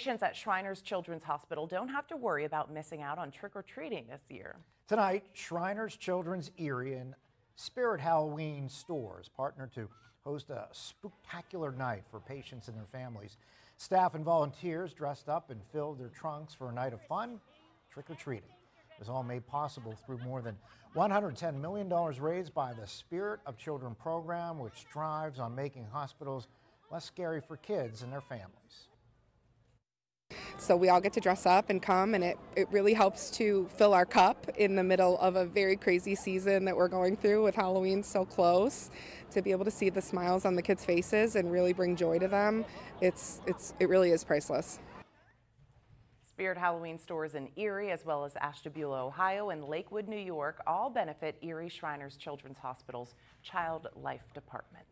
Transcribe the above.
Patients at Shriners Children's Hospital don't have to worry about missing out on trick or treating this year. Tonight, Shriners Children's Erie and Spirit Halloween stores partner to host a spectacular night for patients and their families. Staff and volunteers dressed up and filled their trunks for a night of fun, trick or treating. It was all made possible through more than $110 million raised by the Spirit of Children program, which strives on making hospitals less scary for kids and their families. So we all get to dress up and come, and it, it really helps to fill our cup in the middle of a very crazy season that we're going through with Halloween so close. To be able to see the smiles on the kids' faces and really bring joy to them, it's, it's, it really is priceless. Spirit Halloween stores in Erie, as well as Ashtabula, Ohio, and Lakewood, New York, all benefit Erie Shriners Children's Hospital's Child Life Department.